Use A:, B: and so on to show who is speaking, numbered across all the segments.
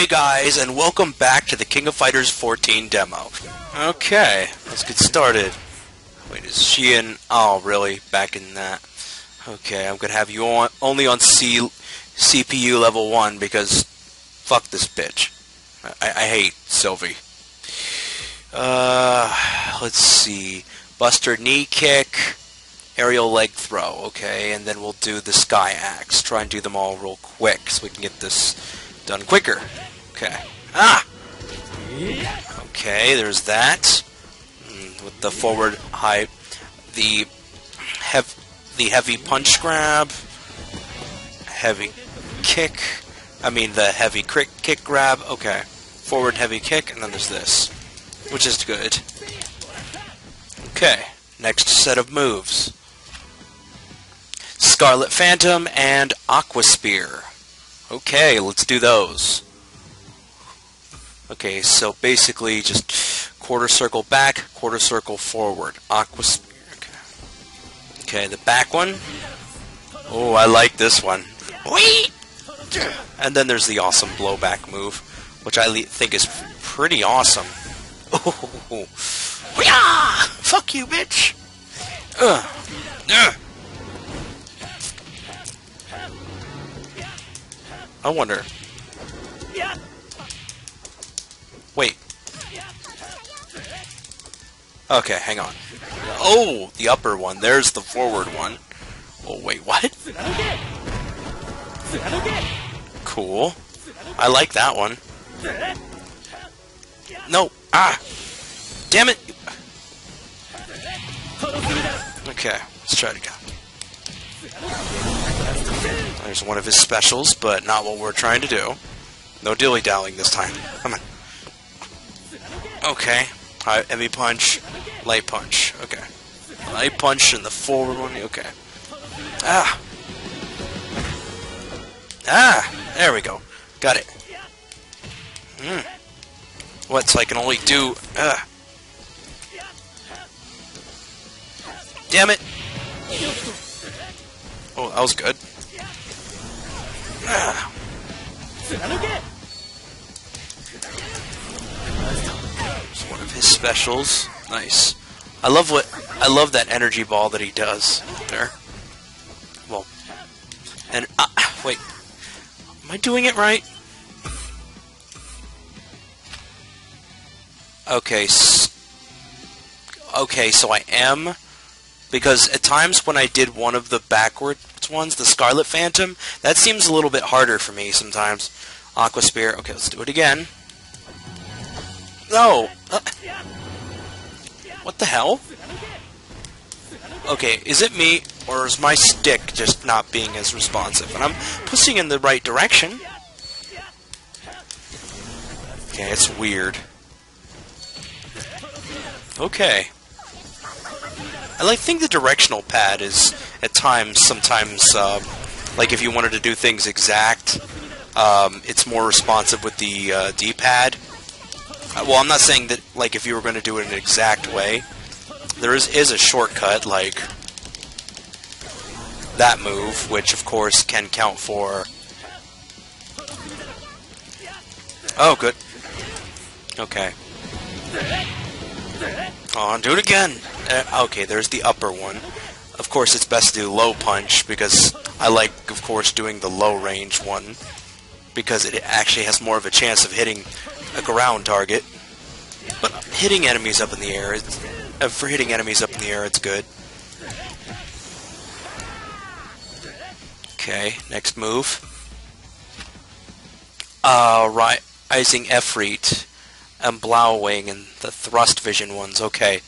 A: Hey guys, and welcome back to the King of Fighters 14 demo. Okay, let's get started. Wait, is she in... Oh, really? Back in that. Okay, I'm gonna have you on only on C CPU level 1 because fuck this bitch. I, I hate Sylvie. Uh, let's see. Buster knee kick, aerial leg throw, okay, and then we'll do the sky axe. Try and do them all real quick so we can get this done quicker. Okay. Ah! Okay, there's that. Mm, with the forward high, the hev the heavy punch grab, heavy kick. I mean the heavy kick kick grab. Okay, forward heavy kick, and then there's this, which is good. Okay, next set of moves. Scarlet Phantom and Aqua Spear. Okay, let's do those. Okay, so basically just quarter circle back, quarter circle forward. Aqua Spear. Okay. Okay, the back one. Oh, I like this one. And then there's the awesome blowback move, which I think is pretty awesome. Oh! Fuck you, bitch! I wonder. Yeah. Wait. Okay, hang on. Oh, the upper one. There's the forward one. Oh, wait, what? Cool. I like that one. No. Ah! Damn it! Okay, let's try it again. There's one of his specials, but not what we're trying to do. No dilly-dallying this time. Come on. Okay. High, heavy punch, light punch. Okay. Light punch and the forward one. Okay. Ah. Ah. There we go. Got it. Hmm. What? So I can only do. Ah. Damn it. Oh, that was good. Ah. one of his specials. Nice. I love what I love that energy ball that he does there. Well, and uh, wait, am I doing it right? Okay, okay, so I am because at times when I did one of the backwards ones, the Scarlet Phantom, that seems a little bit harder for me sometimes. Aqua Spear. Okay, let's do it again. No! Uh, what the hell? Okay, is it me, or is my stick just not being as responsive? And I'm pushing in the right direction. Okay, it's weird. Okay. I like think the directional pad is at times sometimes uh, like if you wanted to do things exact, um, it's more responsive with the uh, D-pad. Uh, well, I'm not saying that like if you were going to do it in an exact way. There is is a shortcut like that move, which of course can count for. Oh, good. Okay. On, do it again. Uh, okay, there's the upper one. Of course, it's best to do low punch because I like, of course, doing the low range one because it actually has more of a chance of hitting a ground target. But hitting enemies up in the air, uh, for hitting enemies up in the air, it's good. Okay, next move. Uh, right, Rising Efreet and Blauwing and the Thrust Vision ones. Okay.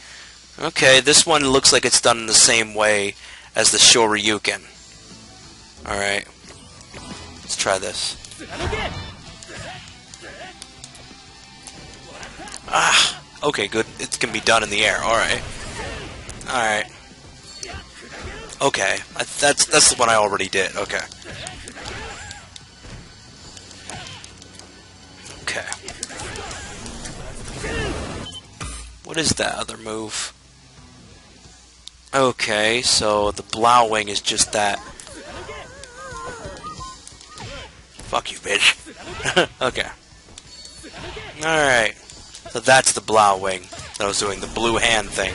A: Okay, this one looks like it's done in the same way as the Shoryuken. Alright. Let's try this. Ah! Okay, good. It can be done in the air. Alright. Alright. Okay. That's, that's the one I already did. Okay. Okay. What is that other move? Okay, so the Blauwing is just that. Fuck you, bitch. okay. Alright. So that's the Blau Wing that was doing the blue hand thing.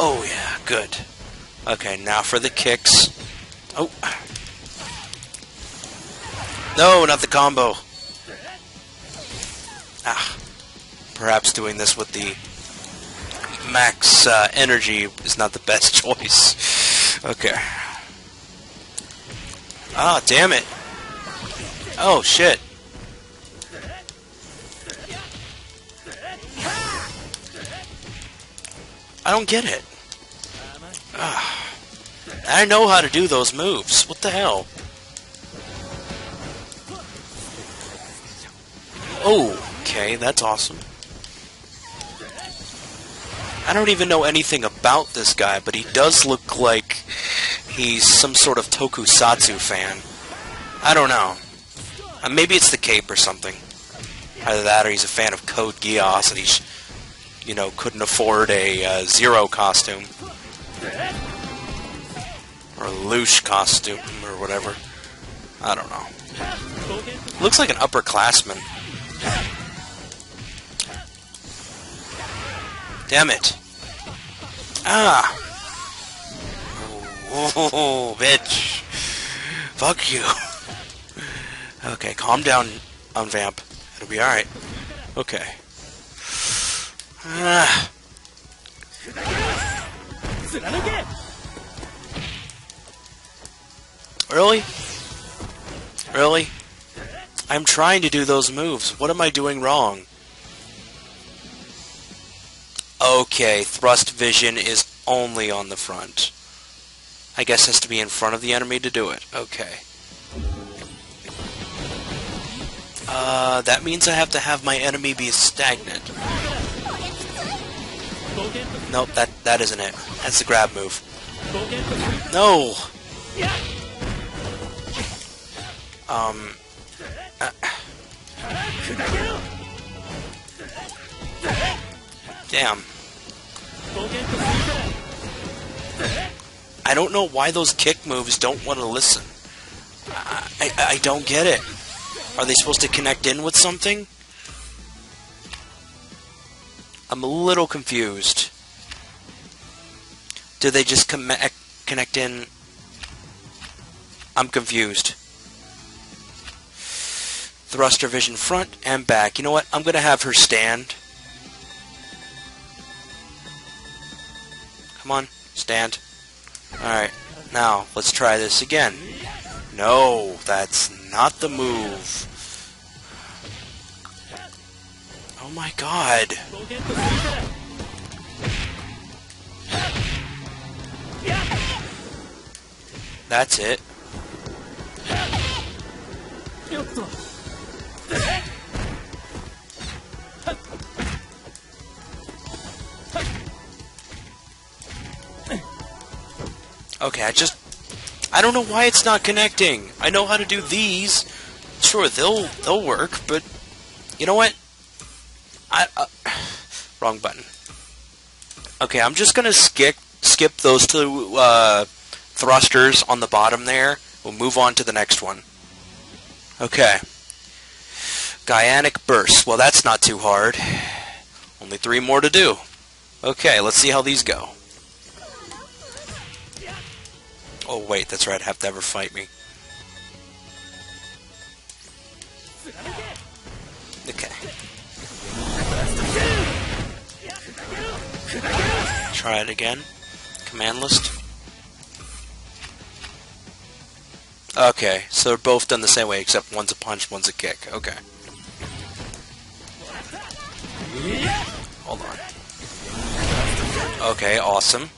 A: Oh yeah, good. Okay, now for the kicks. Oh. No, not the combo. Perhaps doing this with the max uh, energy is not the best choice. Okay. Ah, damn it. Oh, shit. I don't get it. Ah. I know how to do those moves. What the hell? Oh, okay, that's awesome. I don't even know anything about this guy, but he does look like he's some sort of tokusatsu fan. I don't know. Uh, maybe it's the cape or something. Either that or he's a fan of Code Geass and he's, you know, couldn't afford a uh, Zero costume. Or a Loosh costume or whatever. I don't know. Looks like an upperclassman. Damn it. Ah. Oh, bitch. Fuck you. Okay, calm down, Genvamp. It'll be alright. Okay. Ah. Really? Really? I'm trying to do those moves. What am I doing wrong? Okay, thrust vision is only on the front. I guess has to be in front of the enemy to do it. Okay. Uh, that means I have to have my enemy be stagnant. Nope, that that isn't it. That's the grab move. No! Um... Uh, damn. I don't know why those kick moves don't want to listen. I, I, I don't get it. Are they supposed to connect in with something? I'm a little confused. Do they just eh, connect in? I'm confused. Thruster vision front and back. You know what? I'm going to have her stand. Come on, stand. Alright, now, let's try this again. No, that's not the move. Oh my god. That's it. Okay, I just... I don't know why it's not connecting. I know how to do these. Sure, they'll they'll work, but... You know what? I... Uh, wrong button. Okay, I'm just gonna skip skip those two uh, thrusters on the bottom there. We'll move on to the next one. Okay. Gyanic Burst. Well, that's not too hard. Only three more to do. Okay, let's see how these go. Oh wait, that's right, I have to ever fight me. Okay. Try it again. Command list. Okay, so they're both done the same way, except one's a punch, one's a kick. Okay. Hold on. Okay, awesome.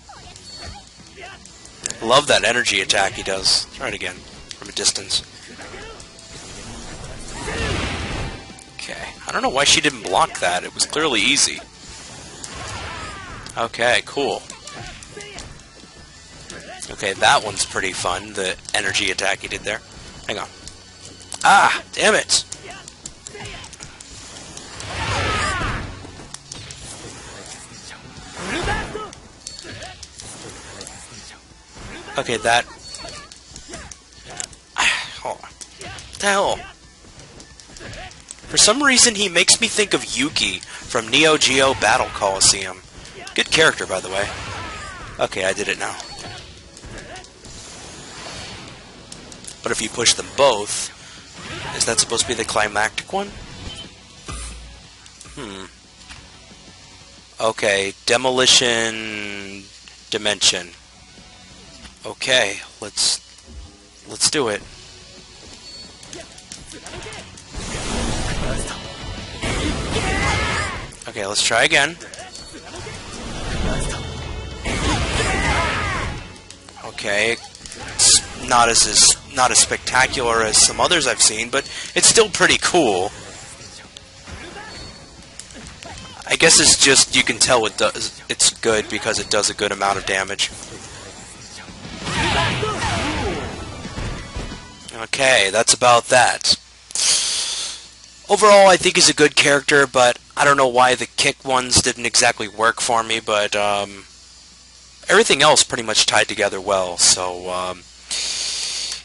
A: Love that energy attack he does. Try it again from a distance. Okay. I don't know why she didn't block that. It was clearly easy. Okay, cool. Okay, that one's pretty fun, the energy attack he did there. Hang on. Ah, damn it! Okay, that the hell? For some reason, he makes me think of Yuki from Neo Geo Battle Coliseum. Good character, by the way. Okay, I did it now. But if you push them both, is that supposed to be the climactic one? Hmm. Okay, demolition dimension. Okay, let's let's do it. Okay, let's try again. Okay, it's not as, as not as spectacular as some others I've seen, but it's still pretty cool. I guess it's just you can tell it does it's good because it does a good amount of damage. Okay, that's about that. Overall, I think he's a good character, but I don't know why the kick ones didn't exactly work for me, but um, everything else pretty much tied together well. So, um,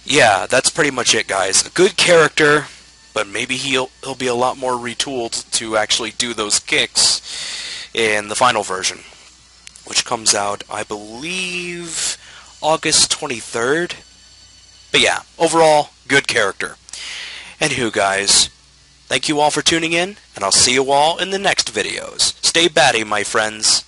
A: yeah, that's pretty much it, guys. A good character, but maybe he'll he'll be a lot more retooled to actually do those kicks in the final version, which comes out, I believe, August 23rd. But yeah, overall, good character. Anywho, guys, thank you all for tuning in, and I'll see you all in the next videos. Stay batty, my friends.